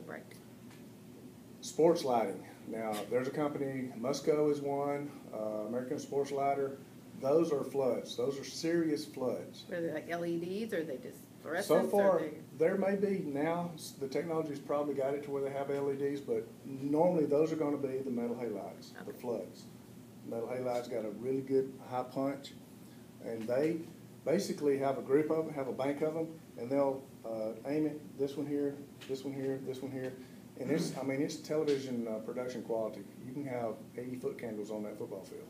bright? Sports lighting. Now, there's a company, Musco is one, uh, American Sports Lighter. Those are floods. Those are serious floods. Are they like LEDs or are they just fluorescent? So far, they- there may be now, the technology's probably got it to where they have LEDs, but normally those are gonna be the metal halides, the Okay. floods. Metal halides got a really good high punch, and they basically have a group of them, have a bank of them, and they'll, uh, aim it, this one here, this one here, this one here. And it's, I mean, it's television, uh, production quality. You can have eighty-foot candles on that football field,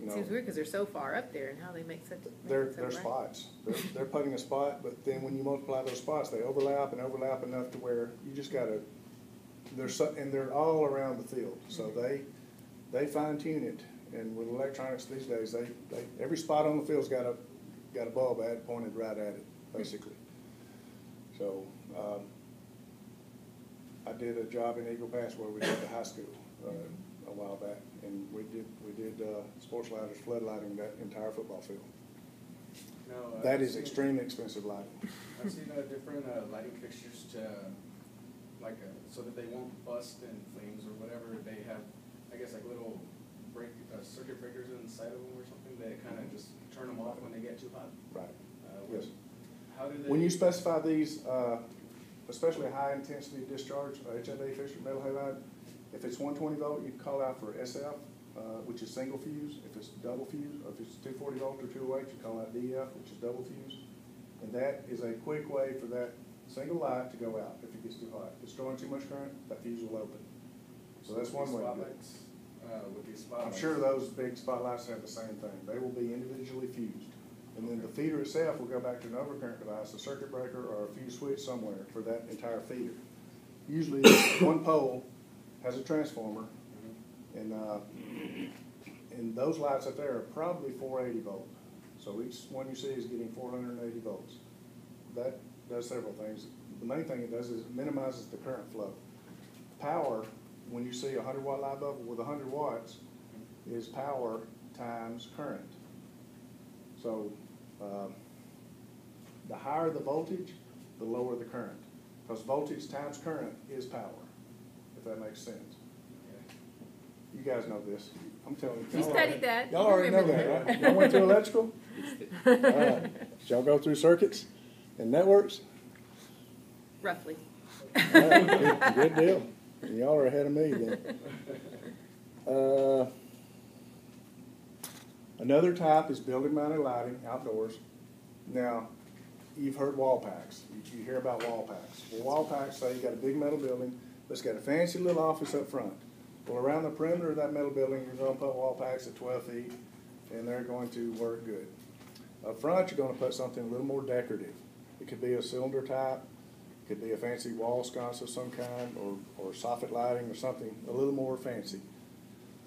you know. Seems weird because they're so far up there and how they make such. They're, they're bright. spots. They're, they're putting a spot, but then when you multiply those spots, they overlap and overlap enough to where you just gotta, they're so, and they're all around the field. So they, they fine tune it. And with electronics these days, they, they, every spot on the field's got a, got a bulb at, pointed right at it, basically. So, um, I did a job in Eagle Pass where we did the high school, uh, a while back. And we did, we did, uh, sports lighters, floodlighting that entire football field. No, uh, That is extremely expensive lighting. I've seen uh, different uh, lighting fixtures to, like, uh, so that they won't bust in flames or whatever, they have, I guess, like little break, uh, circuit breakers inside of them or something that kind of just turn them off when they get too hot. Right. Uh, Yes. How do they? When you specify these, uh, especially high-intensity discharge, uh, HID fixture, metal halide, if it's one twenty volt, you call out for SF, uh, which is single fuse. If it's double fuse, or if it's two forty volt or two oh eight, you call out DF, which is double fuse. And that is a quick way for that single light to go out if it gets too hot. If it's drawing too much current, that fuse will open. So that's one way to do it. Uh, I'm sure those big spotlights have the same thing. They will be individually fused. And then the feeder itself will go back to an overcurrent device, a circuit breaker or a fuse switch somewhere for that entire feeder. Usually, one pole has a transformer, and, uh, and those lights up there are probably four eighty volt. So each one you see is getting four hundred and eighty volts. That does several things. The main thing it does is it minimizes the current flow. Power, when you see a hundred watt light bulb with hundred watts, is power times current. So, um, the higher the voltage, the lower the current. Because voltage times current is power, if that makes sense. You guys know this. I'm telling you. You y'all studied already- that. Y'all already know that, that. right? Y'all went through electrical? All right. Did y'all go through circuits and networks? Roughly. All right, Good good deal. Y'all are ahead of me then. Uh, Another type is building mounted lighting outdoors. Now, you've heard wall packs. You- hear about wall packs. Well, wall packs say you got a big metal building, it's got a fancy little office up front. Well, around the perimeter of that metal building, you're gonna put wall packs at twelve feet, and they're going to work good. Up front, you're gonna put something a little more decorative. It could be a cylinder type, it could be a fancy wall sconce of some kind, or, or soffit lighting or something a little more fancy.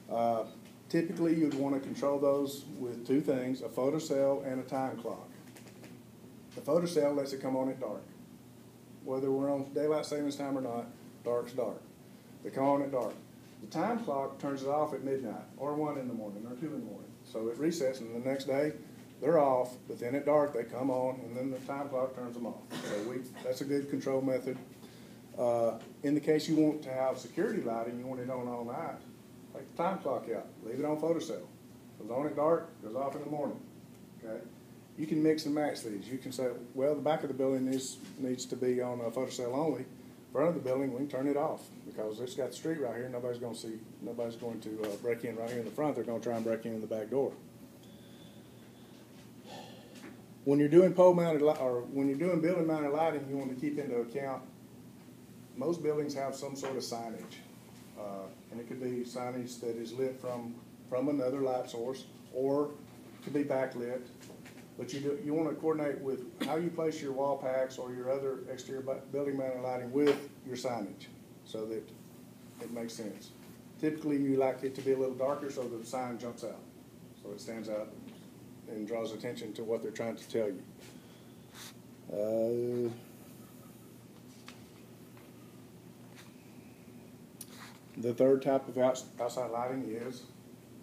Uh, Typically, you'd want to control those with two things, a photocell and a time clock. The photocell lets it come on at dark. Whether we're on daylight savings time or not, dark's dark. They come on at dark. The time clock turns it off at midnight, or one in the morning, or two in the morning. So it resets, and the next day, they're off, but then at dark, they come on, and then the time clock turns them off. So we, that's a good control method. Uh, in the case you want to have security lighting, you want it on all night, take the time clock out, leave it on photocell. Goes on at dark, goes off in the morning, okay? You can mix and match these. You can say, well, the back of the building needs, needs to be on a photocell only. Front of the building, we can turn it off, because it's got the street right here, nobody's gonna see, nobody's going to, uh, break in right here in the front, they're gonna try and break in in the back door. When you're doing pole mounted or when you're doing building mounted lighting, you want to keep into account, most buildings have some sort of signage. Uh, and it could be signage that is lit from, from another light source, or could be backlit. But you do, you want to coordinate with how you place your wall packs or your other exterior building mounted lighting with your signage, so that it makes sense. Typically, you like it to be a little darker so the sign jumps out, so it stands out and draws attention to what they're trying to tell you. Uh, The third type of outs- outside lighting is,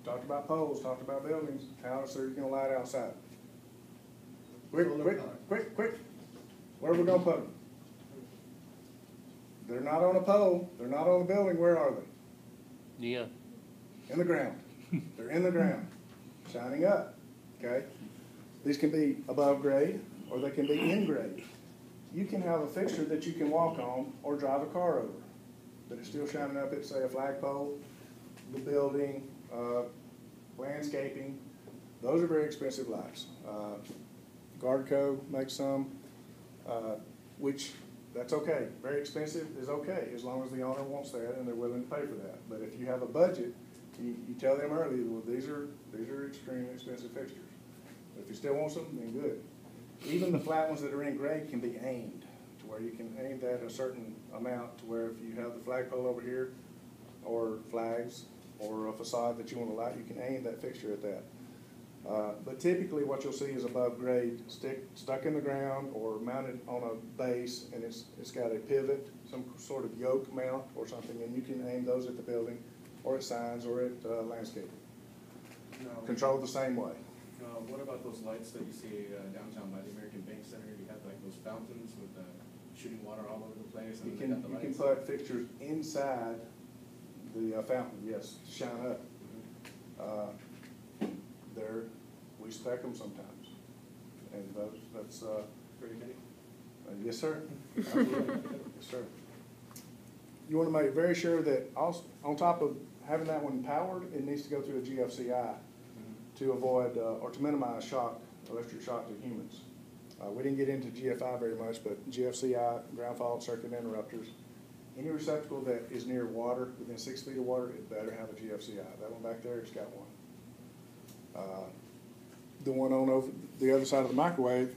talked about poles, talked about buildings, how else are you gonna light outside? Quick, Solar quick, power. quick, quick, where are we gonna put them? they're not on a pole, they're not on a building, where are they? Yeah. In the ground. They're in the ground, shining up, okay? These can be above grade, or they can be in grade. You can have a fixture that you can walk on or drive a car over, but it's still shining up at, say, a flagpole, the building, uh, landscaping. Those are very expensive lights. Uh, Gardco makes some, uh, which, that's okay. Very expensive is okay, as long as the owner wants that and they're willing to pay for that. But if you have a budget, you, you tell them early, well, these are, these are extremely expensive fixtures. If you still want some, then good. Even the flat ones that are in grade can be aimed, where you can aim that a certain amount, to where if you have the flagpole over here, or flags, or a facade that you want to light, you can aim that fixture at that. Uh, But typically, what you'll see is above grade, stick, stuck in the ground or mounted on a base, and it's, it's got a pivot, some sort of yoke mount or something, and you can aim those at the building, or at signs, or at uh, landscaping. No. Controlled the same way. Uh, what about those lights that you see uh, downtown by the American Bank Center? You have like those fountains with uh, shooting water all over the place You and can, got the you can lights. put fixtures inside the uh, fountain, yes, to shine up. Mhm. Uh, They're, we spec them sometimes, and those, that's, uh, Pretty. Uh, Yes, sir. Absolutely. Yes, sir. You want to make very sure that also, on top of having that one powered, it needs to go through a GFCI to avoid, uh, or to minimize shock, electric shock to humans. Uh, we didn't get into GFI very much, but GFCI, ground fault circuit interrupters, any receptacle that is near water, within six feet of water, it better have a GFCI. That one back there, it's got one. Uh, The one on over, the other side of the microwave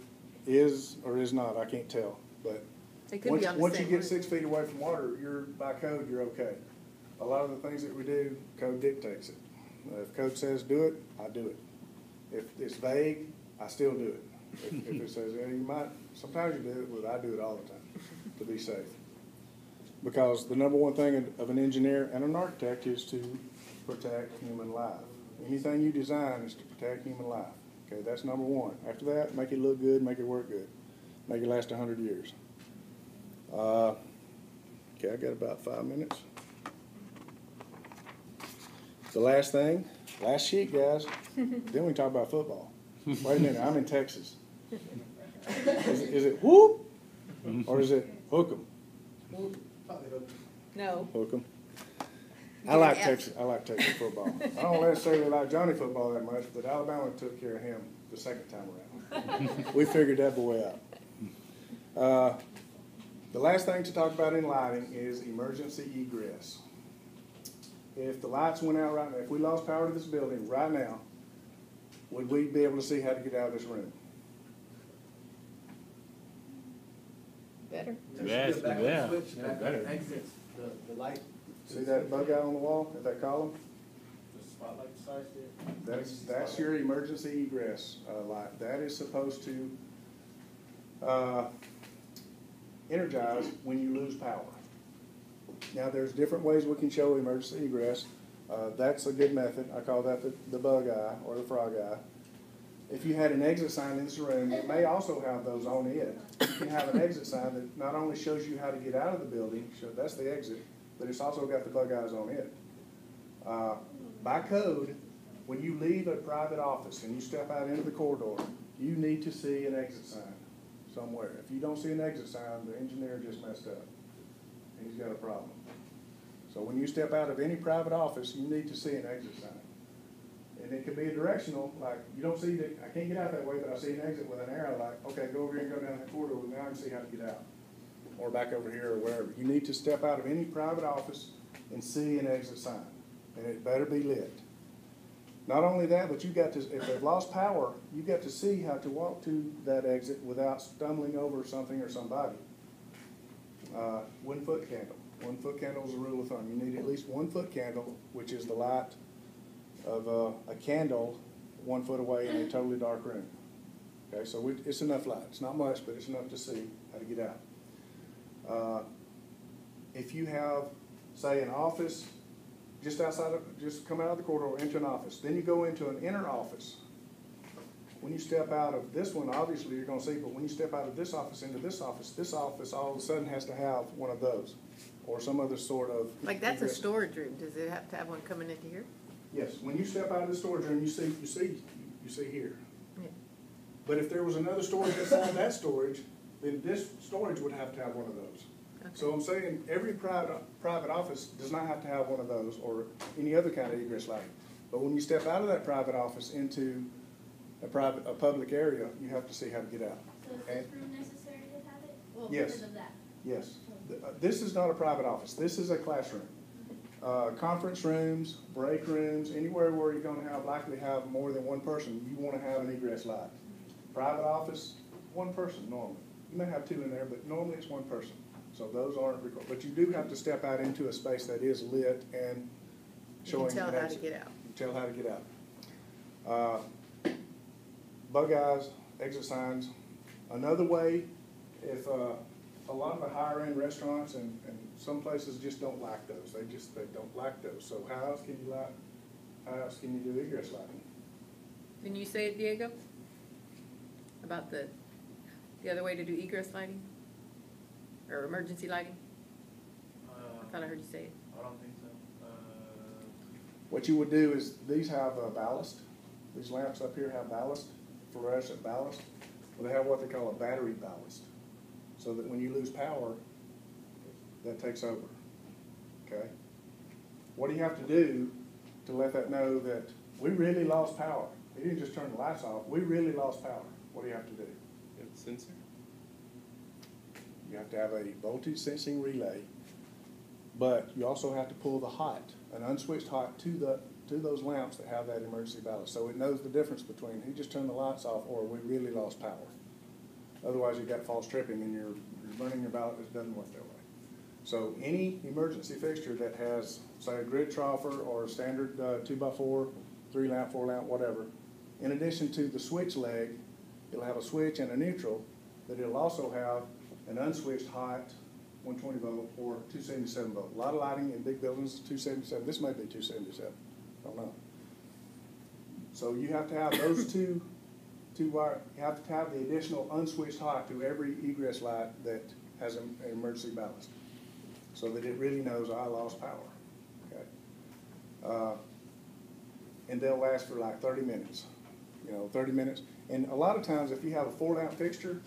is or is not, I can't tell, but once, once you get six feet away from water, you're, by code, you're okay. A lot of the things that we do, code dictates it. If code says do it, I do it. If it's vague, I still do it. If, if it says, you might, sometimes you do it, but I do it all the time to be safe. Because the number one thing of an engineer and an architect is to protect human life. Anything you design is to protect human life. Okay, that's number one. After that, make it look good, make it work good, make it last a hundred years. Uh, okay, I got about five minutes. The last thing, last sheet, guys, then we talk about football. Wait a minute, I'm in Texas. Is, it- is it whoop, or is it hook 'em? No, Hook 'em. I like F. Texas, I like Texas football. I don't necessarily like Johnny football that much, but Alabama took care of him the second time around. We figured that boy out. Uh, The last thing to talk about in lighting is emergency egress. If the lights went out right now, if we lost power to this building right now, would we be able to see how to get out of this room? Better. Yes, yeah. Switch, Yeah, back better. exits, the, the light. See that bug out on the wall, at that column? The spotlight size there. That's, that's your emergency egress, uh, light. That is supposed to, uh, energize when you lose power. Now, there's different ways we can show emergency egress. Uh, that's a good method. I call that the, the bug eye or the frog eye. If you had an exit sign in this room, it may also have those on it. You can have an exit sign that not only shows you how to get out of the building, so that's the exit, but it's also got the bug eyes on it. Uh, By code, when you leave a private office and you step out into the corridor, you need to see an exit sign somewhere. If you don't see an exit sign, the engineer just messed up. He's got a problem. So when you step out of any private office, you need to see an exit sign. And it could be a directional, like, you don't see the, I can't get out that way, but I see an exit with an arrow, like, okay, go over here and go down that corridor, and now I can see how to get out. Or back over here or wherever. You need to step out of any private office and see an exit sign, and it better be lit. Not only that, but you got to, if they've lost power, you got to see how to walk to that exit without stumbling over something or somebody. Uh, one foot candle, one foot candle is a rule of thumb, you need at least one foot candle, which is the light of uh, a candle one foot away in a totally dark room. Okay, so we, it's enough light, it's not much, but it's enough to see how to get out. Uh, If you have, say, an office, just outside of, just come out of the corridor into an office, then you go into an inner office. when you step out of this one, obviously you're gonna see, but when you step out of this office into this office, this office all of a sudden has to have one of those, or some other sort of. Like, that's a storage room, does it have to have one coming into here? Yes, when you step out of the storage room, you see, you see, you see here. Yeah. But if there was another storage inside that storage, then this storage would have to have one of those. So I'm saying, every private, private office does not have to have one of those, or any other kind of egress lighting. But when you step out of that private office into a private, a public area, you have to see how to get out. So is this room necessary to have it? Well, Yes. because of that. Yes, Th- uh, this is not a private office, this is a classroom. Uh, conference rooms, break rooms, anywhere where you're gonna have, likely have more than one person, you wanna have an egress light. Private office, one person normally. You may have two in there, but normally it's one person. So those aren't required, but you do have to step out into a space that is lit and You showing. can tell how to get out. You Tell how to get out. Uh, Bug eyes, exit signs. Another way, if, uh, a lot of the higher end restaurants and, and some places just don't like those, they just, they don't like those. So how else can you light, how else can you do egress lighting? Can you say it, Diego? About the, the other way to do egress lighting? Or emergency lighting? I thought I heard you say it. I don't think so. Uh, What you would do is, these have uh, ballast, these lamps up here have ballast, fluorescent ballast. Well, they have what they call a battery ballast, so that when you lose power, that takes over, okay? What do you have to do to let that know that we really lost power? You didn't just turn the lights off, we really lost power. What do you have to do? you have a sensor? You have to have a voltage sensing relay, but you also have to pull the hot, an unswitched hot to the, to those lamps that have that emergency ballast. So it knows the difference between he just turned the lights off or we really lost power. Otherwise, you've got false tripping and you're, you're burning your ballast, it doesn't work that way. So any emergency fixture that has, say, a grid troffer or a standard uh, two by four, three lamp, four lamp, whatever, in addition to the switch leg, it'll have a switch and a neutral, but it'll also have an unswitched hot one twenty volt or two seventy-seven volt. A lot of lighting in big buildings is two seventy-seven, this may be two seventy-seven, I don't know. So you have to have those two, two wire, you have to have the additional unswitched hot to every egress light that has an emergency ballast. So that it really knows I lost power, okay? Uh, And they'll last for like thirty minutes, you know, thirty minutes. And a lot of times, if you have a four lamp fixture,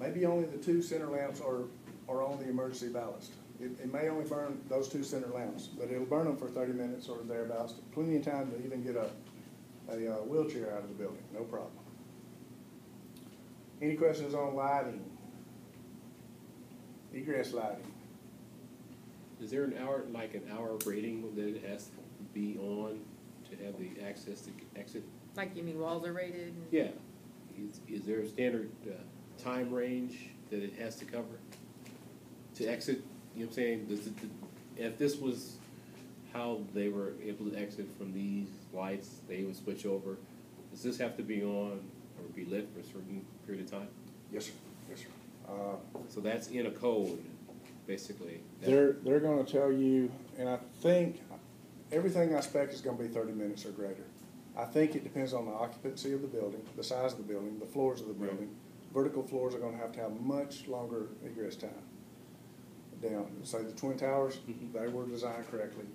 maybe only the two center lamps are, are on the emergency ballast. It, it may only burn those two center lamps, but it'll burn them for thirty minutes or thereabouts. Plenty of time to even get a, a uh, wheelchair out of the building, no problem. Any questions on lighting? Egress lighting? Is there an hour, like an hour rating that it has to be on to have the access to exit? Like you mean walls are rated? and- Yeah. Is, is there a standard, uh, time range that it has to cover? To exit, you know what I'm saying, does it, if this was how they were able to exit from these lights, they would switch over, does this have to be on or be lit for a certain period of time? Yes, sir, yes, sir. Uh, So that's in a code, basically. They're, they're gonna tell you, and I think, everything I spec is gonna be thirty minutes or greater. I think it depends on the occupancy of the building, the size of the building, the floors of the Right. building. Vertical floors are gonna have to have much longer egress time. Down, say the Twin Towers, Mhm. they were designed correctly.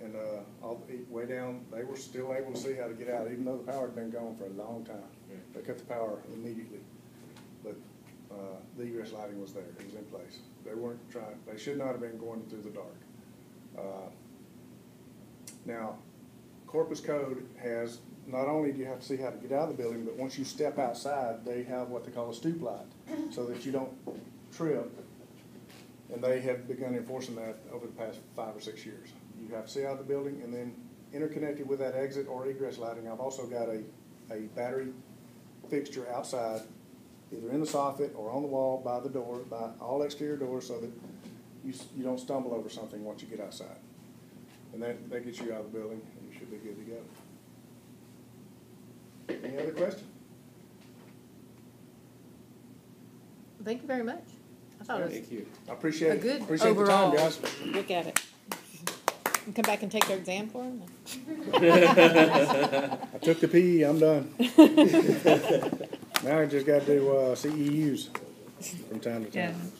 And, uh, all, the- way down, they were still able to see how to get out, even though the power had been gone for a long time. Right. They cut the power immediately. But, uh, the egress lighting was there, it was in place. They weren't trying, they should not have been going through the dark. Uh, Now, Corpus Code has, not only do you have to see how to get out of the building, but once you step outside, they have what they call a stoop light, so that you don't trip. And they have begun enforcing that over the past five or six years. You have to see out of the building, and then interconnected with that exit or egress lighting, I've also got a, a battery fixture outside, either in the soffit or on the wall by the door, by all exterior doors, so that you, you don't stumble over something once you get outside. And that, that gets you out of the building, and you should be good to go. Any other questions? Thank you very much. I thought it was Thank you. I appreciate a it. good Appreciate the time, overall guys. look at it. And come back and take their exam for them? I took the PE, I'm done. Now I just gotta do, uh, CEUs from time to Yeah. time.